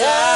of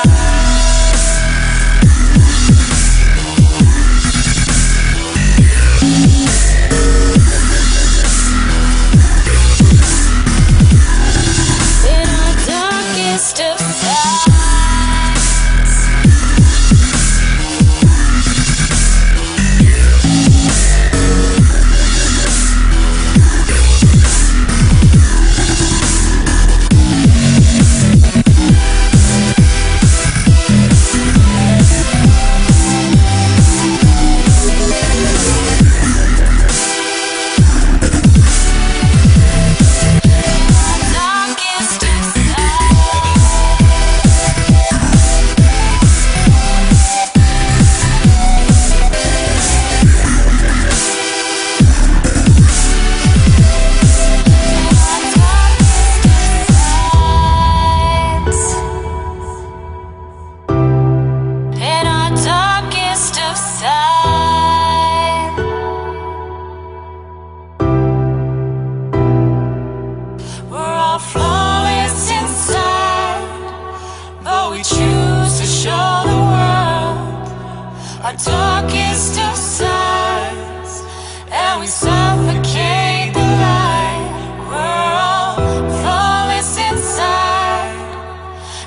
darkest of sides, and we suffocate the light. We're all flawless inside,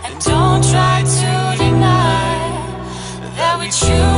and don't try to deny that we choose.